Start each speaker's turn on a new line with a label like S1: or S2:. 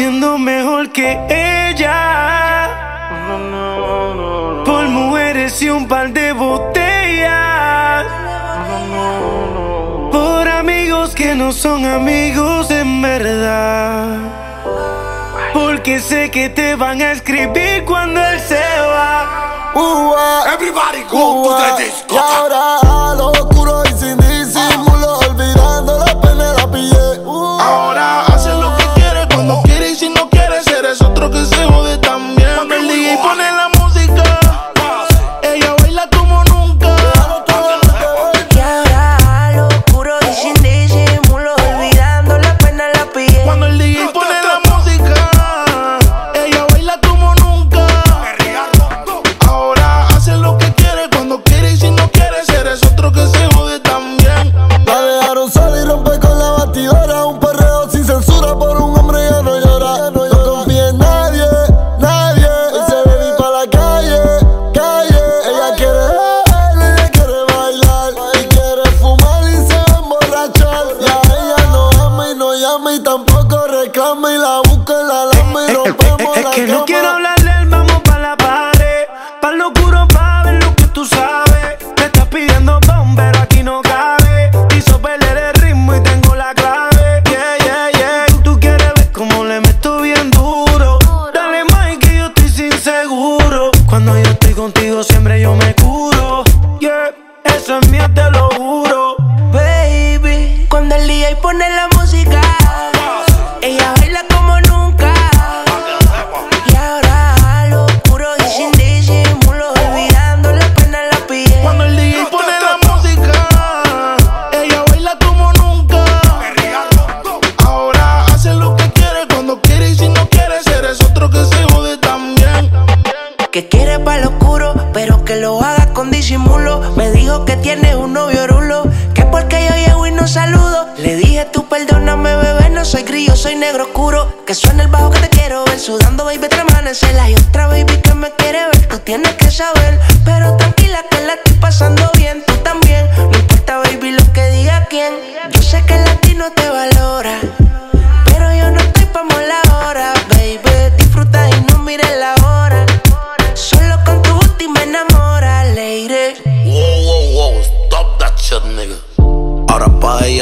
S1: siendo mejor que ella. Por mujeres y un par de botellas. Por amigos que no son amigos en verdad. Porque sé que te van a escribir cuando él se va.
S2: Uh.
S3: Everybody go to the
S2: Y Y la busca en la lama y rompemos
S1: Es
S2: la
S1: que no
S2: cama.
S1: quiero hablarle, vamos pa' la pared. Pa' lo oscuro pa' ver lo que tú sabes. Me estás pidiendo bomb, pero aquí no cabe. Hizo perder el ritmo y tengo la clave. Yeah, yeah, yeah. Tú quieres ver cómo le meto bien duro. Dale más que yo estoy sin seguro. Cuando yo estoy contigo siempre yo me curo. Yeah, eso es mío, te lo juro.
S4: Baby, cuando el DJ pone la música, con disimulo. Me dijo que tienes un novio rulo, que porque yo llego y no saludo. Le dije tú perdóname, bebé, no soy grillo, soy negro oscuro. Que suena el bajo que te quiero ver, sudando, baby, te amanecerla. Y otra baby que me quiere ver, tú tienes que saber. Pero tranquila que la estoy pasando bien, tú también. No importa, baby, lo que diga quién. Yo sé que el latino te valora. way.